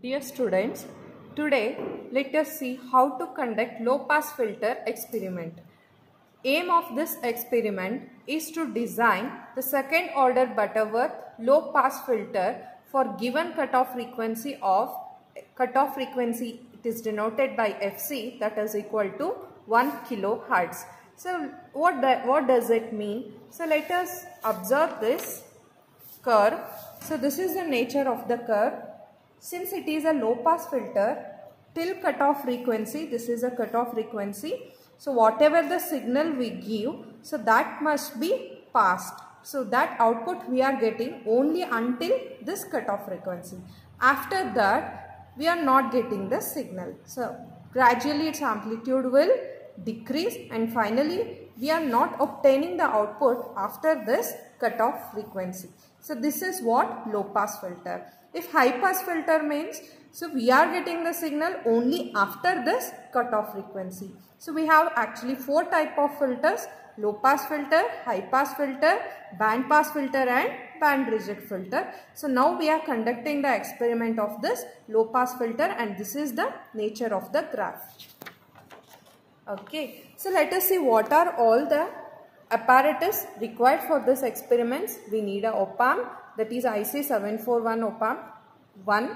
Dear students, today let us see how to conduct low pass filter experiment. Aim of this experiment is to design the second order Butterworth low pass filter for given cutoff frequency of cutoff frequency it is denoted by FC that is equal to 1 kilohertz. So what, that, what does it mean? So let us observe this curve. So this is the nature of the curve. Since it is a low pass filter, till cutoff frequency, this is a cutoff frequency. So whatever the signal we give, so that must be passed. So that output we are getting only until this cutoff frequency. After that, we are not getting the signal. So gradually its amplitude will decrease and finally we are not obtaining the output after this cutoff frequency. So this is what low pass filter. If high pass filter means, so we are getting the signal only after this cutoff frequency. So we have actually four type of filters, low pass filter, high pass filter, band pass filter and band reject filter. So now we are conducting the experiment of this low pass filter and this is the nature of the graph. Okay, so let us see what are all the apparatus required for this experiments. We need a op-amp that is IC741 op-amp 1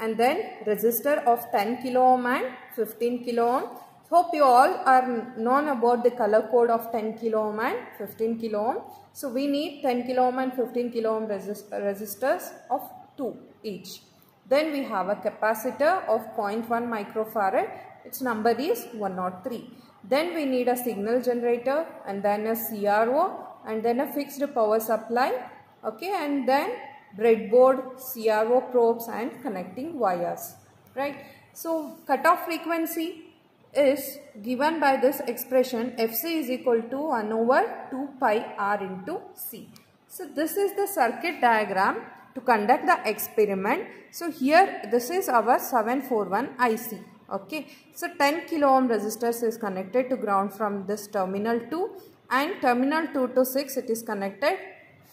and then resistor of 10 kilo ohm and 15 kilo ohm. Hope you all are known about the color code of 10 kilo ohm and 15 kilo ohm. So we need 10 kilo ohm and 15 kilo ohm resist resistors of 2 each. Then we have a capacitor of 0.1 microfarad. Its number is 103. Then we need a signal generator and then a CRO and then a fixed power supply. Okay, and then breadboard, CRO probes and connecting wires. Right. So cutoff frequency is given by this expression Fc is equal to 1 over 2 pi r into C. So this is the circuit diagram to conduct the experiment. So here this is our 741 IC. Okay. So 10 kilo ohm resistors is connected to ground from this terminal 2 and terminal 2 to 6 it is connected.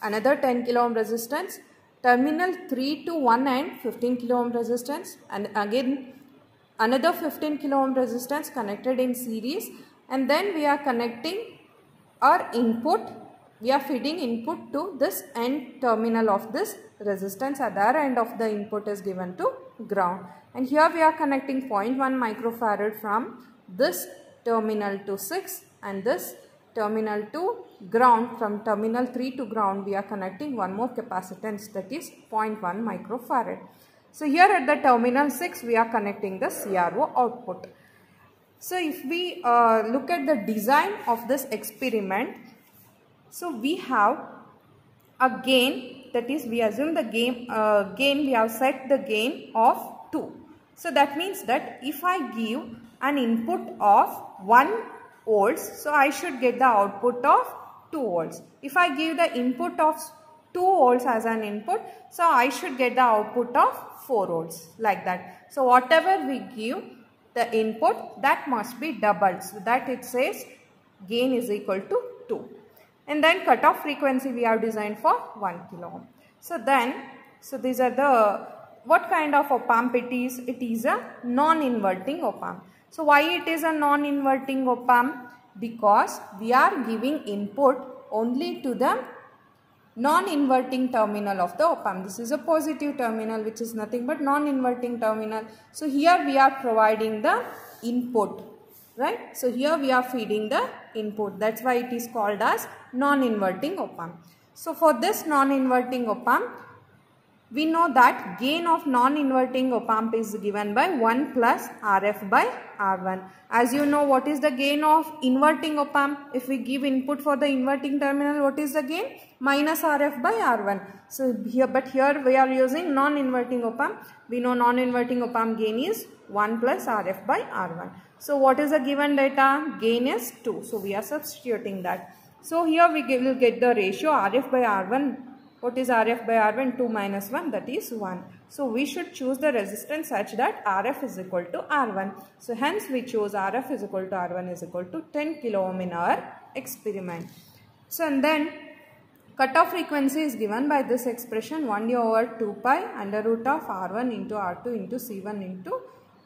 Another 10 kilo ohm resistance terminal 3 to 1 and 15 kilo ohm resistance. And again another 15 kilo ohm resistance connected in series. And then we are connecting our input. We are feeding input to this end terminal of this resistance. At other end of the input is given to ground and here we are connecting 0.1 microfarad from this terminal to 6 and this terminal to ground from terminal 3 to ground we are connecting one more capacitance that is 0.1 microfarad. So here at the terminal 6 we are connecting the CRO output. So if we uh, look at the design of this experiment, so we have a gain that is we assume the game uh, gain we have set the gain of 2. So that means that if I give an input of 1 volts, so I should get the output of 2 volts. If I give the input of 2 volts as an input, so I should get the output of 4 volts like that. So whatever we give the input that must be doubled. So that it says gain is equal to 2. And then cutoff frequency we have designed for 1 kilo ohm. So then, so these are the, what kind of op amp it is? It is a non-inverting op amp. So why it is a non-inverting op amp? Because we are giving input only to the non-inverting terminal of the op amp. This is a positive terminal which is nothing but non-inverting terminal. So here we are providing the input, right? So here we are feeding the input. That's why it is called as non-inverting op amp. So for this non-inverting op amp, we know that gain of non-inverting op amp is given by 1 plus RF by R1. As you know what is the gain of inverting op amp? If we give input for the inverting terminal what is the gain? Minus RF by R1. So here but here we are using non-inverting op amp. We know non-inverting op amp gain is 1 plus RF by R1. So what is the given data? Gain is 2. So we are substituting that. So here we will get the ratio RF by R1 what is RF by R1? 2 minus 1 that is 1. So we should choose the resistance such that RF is equal to R1. So hence we choose RF is equal to R1 is equal to 10 kilo ohm in our experiment. So and then Cutoff frequency is given by this expression 1 over 2 pi under root of R1 into R2 into C1 into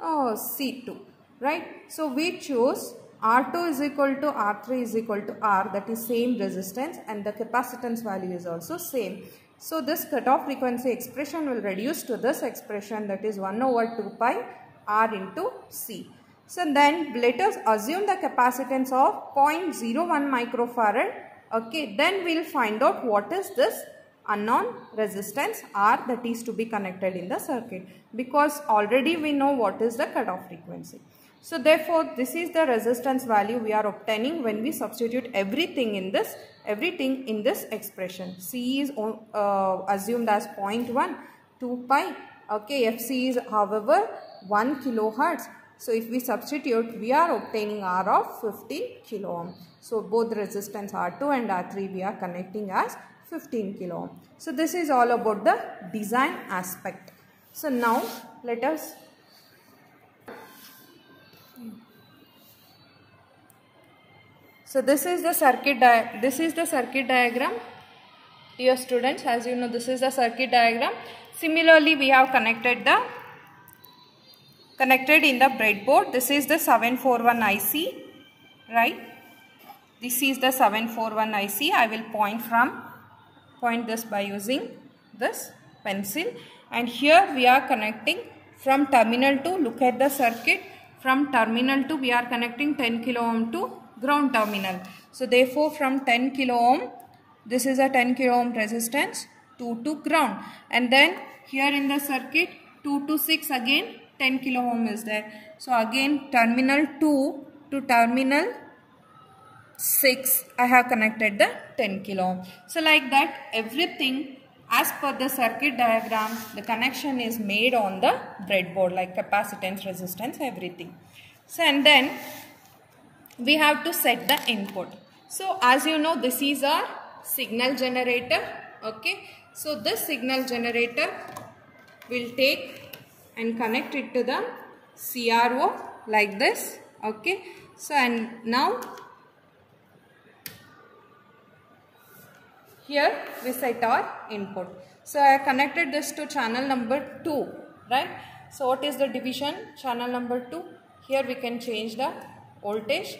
uh, C2. Right. So we choose R2 is equal to R3 is equal to R that is same resistance and the capacitance value is also same. So this cutoff frequency expression will reduce to this expression that is 1 over 2 pi R into C. So then let us assume the capacitance of 0.01 microfarad. Okay, then we will find out what is this unknown resistance R that is to be connected in the circuit because already we know what is the cutoff frequency. So therefore this is the resistance value we are obtaining when we substitute everything in this everything in this expression. C is uh, assumed as 0.1 2 pi okay FC is however 1 kilohertz. So if we substitute we are obtaining R of 15 kilo ohm. So both resistance R2 and R3 we are connecting as 15 kilo ohm. So this is all about the design aspect. So now let us So this is the circuit this is the circuit diagram. Dear students as you know this is the circuit diagram. Similarly we have connected the connected in the breadboard. This is the 741 IC right? This is the 741 IC I will point from point this by using this pencil. And here we are connecting from terminal 2 look at the circuit. From terminal 2 we are connecting 10 kilo ohm to ground terminal. So therefore from 10 kilo ohm, this is a 10 kilo ohm resistance 2 to ground and then here in the circuit 2 to 6 again 10 kilo ohm is there. So again terminal 2 to terminal 6 I have connected the 10 kilo ohm. So like that everything as per the circuit diagram the connection is made on the breadboard like capacitance resistance everything. So and then we have to set the input. So as you know this is our signal generator okay. So this signal generator will take and connect it to the CRO like this okay. So and now here we set our input. So I connected this to channel number 2 right. So what is the division channel number 2? Here we can change the voltage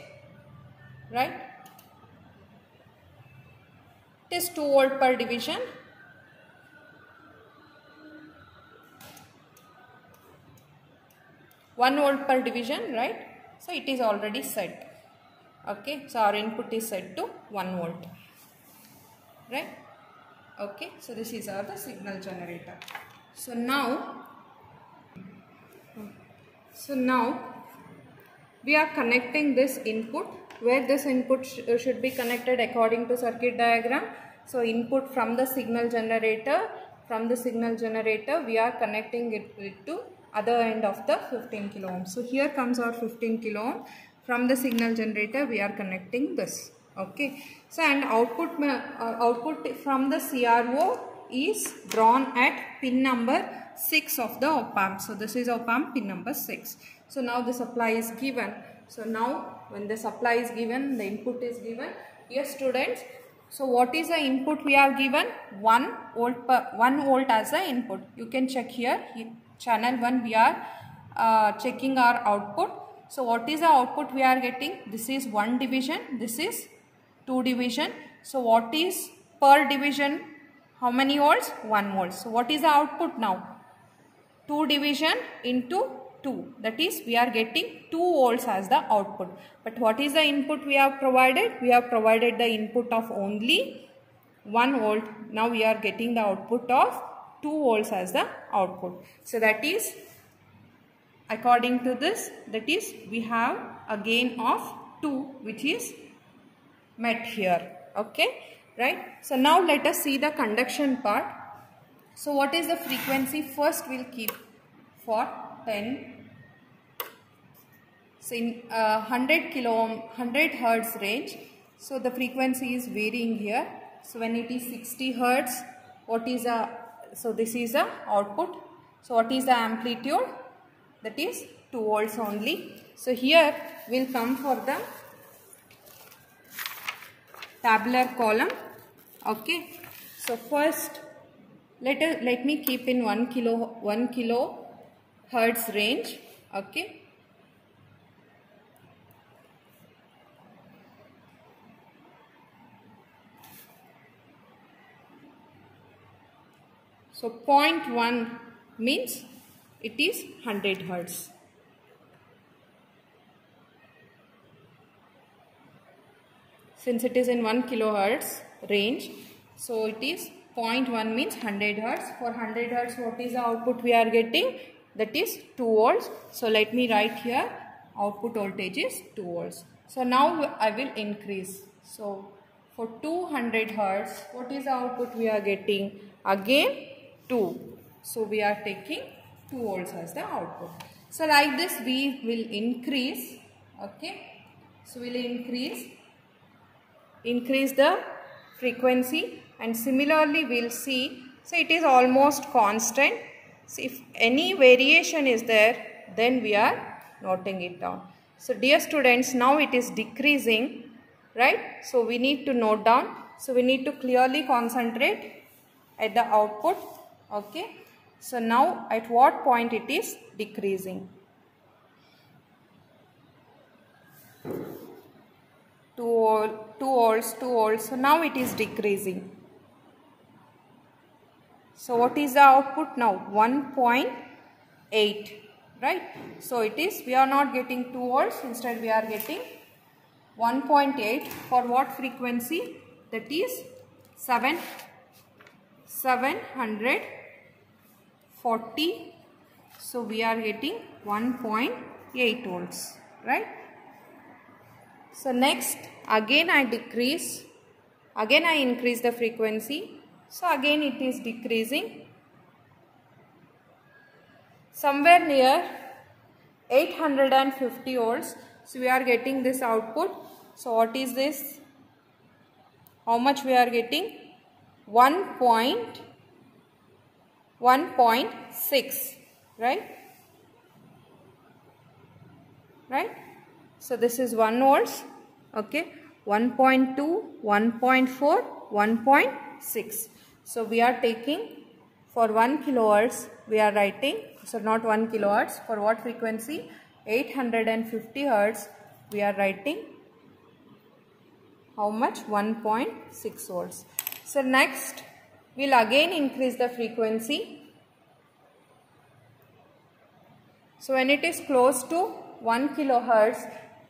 right? It is 2 volt per division. One volt per division right? So it is already set. Okay so our input is set to 1 volt right? Okay so this is our the signal generator. So now so now we are connecting this input where this input sh uh, should be connected according to circuit diagram. So input from the signal generator, from the signal generator we are connecting it, to other end of the 15 kilo ohm. So here comes our 15 kilo ohm. From the signal generator we are connecting this. Okay. So and output, uh, output from the CRO is drawn at pin number 6 of the op amp. So this is op amp pin number 6. So now the supply is given. So now when the supply is given, the input is given. Yes students, so what is the input we have given? 1 volt per 1 volt as the input. You can check here, channel 1 we are uh, checking our output. So what is the output we are getting? This is 1 division, this is 2 division. So what is per division? How many volts? 1 volt. So what is the output now? 2 division into 2 that is we are getting 2 volts as the output. But what is the input we have provided? We have provided the input of only 1 volt. Now we are getting the output of 2 volts as the output. So that is according to this that is we have a gain of 2 which is met here. Okay? Right? So now let us see the conduction part. So what is the frequency? First we'll keep for 10 so in uh, 100 kilo ohm 100 hertz range. So the frequency is varying here. So when it is 60 hertz what is the so this is the output. So what is the amplitude? That is 2 volts only. So here we'll come for the tabular column. Okay. So first, let let me keep in one kilo one kilo hertz range. Okay. So 0.1 means it is 100 hertz. Since it is in 1 kilohertz range, so it is 0.1 means 100 hertz. For 100 hertz, what is the output we are getting? That is 2 volts. So let me write here output voltage is 2 volts. So now I will increase. So for 200 hertz, what is the output we are getting? Again 2. So we are taking 2 volts as the output. So like this we will increase. Okay. So we will increase increase the frequency and similarly we'll see so it is almost constant so if any variation is there then we are noting it down. So dear students now it is decreasing right? So we need to note down. So we need to clearly concentrate at the output okay? So now at what point it is decreasing? 2 2 volts 2 volts so now it is decreasing so what is the output now? 1.8 right? So it is we are not getting 2 volts instead we are getting 1.8 for what frequency? That is 7 740 so we are getting 1.8 volts right? So next again I decrease, again I increase the frequency. So again it is decreasing. Somewhere near 850 volts. So we are getting this output. So what is this? How much we are getting? 1.1.6 right? Right? So this is 1 volts. Okay. 1.2, 1.4, 1.6. So we are taking for 1 kilohertz we are writing so not 1 kilohertz for what frequency 850 hertz we are writing how much 1.6 volts. So next we'll again increase the frequency. So when it is close to 1 kilohertz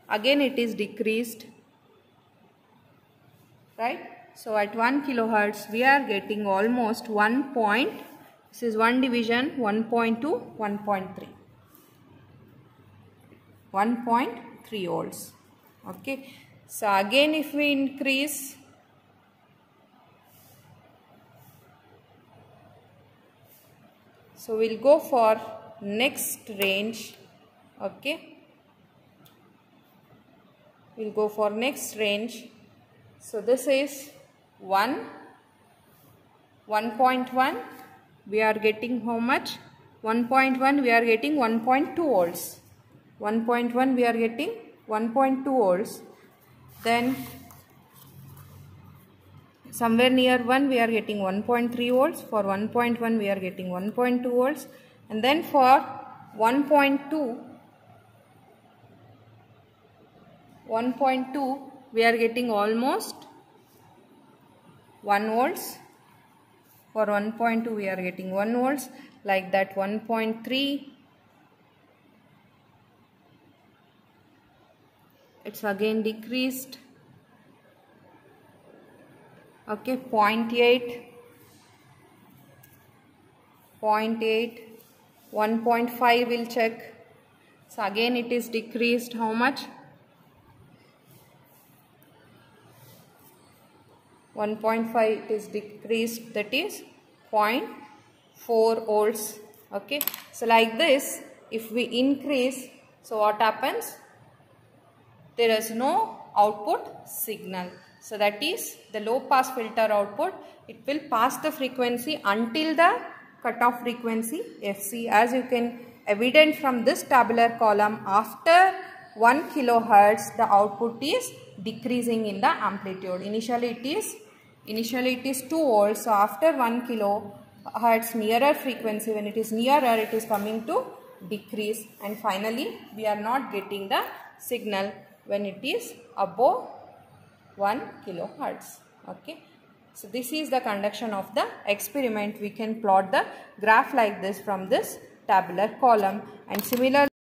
again it is decreased right so at 1 kilohertz we are getting almost 1 point. This is one division 1.2 1.3 1.3 volts. Okay. So again if we increase so we'll go for next range. Okay. We'll go for next range. So this is 1 1.1 we are getting how much? 1.1 we are getting 1.2 volts. 1.1 we are getting 1.2 volts. Then somewhere near 1 we are getting 1.3 volts. For 1.1 we are getting 1.2 volts. And then for 1.2 1.2 we are getting almost 1 volts for 1.2 we are getting 1 volts like that 1.3 it's again decreased. Okay 0.8 0.8 1.5 will check. So again it is decreased. How much 1.5 is decreased that is 0.4 volts okay? So like this if we increase so what happens? There is no output signal. So that is the low pass filter output. It will pass the frequency until the cutoff frequency fc. As you can evident from this tabular column after 1 kilohertz the output is decreasing in the amplitude. Initially it is initially it is 2 volts so after 1 kilohertz nearer frequency when it is nearer it is coming to decrease. And finally we are not getting the signal when it is above 1 kilohertz. Okay? So this is the conduction of the experiment. We can plot the graph like this from this tabular column. And similar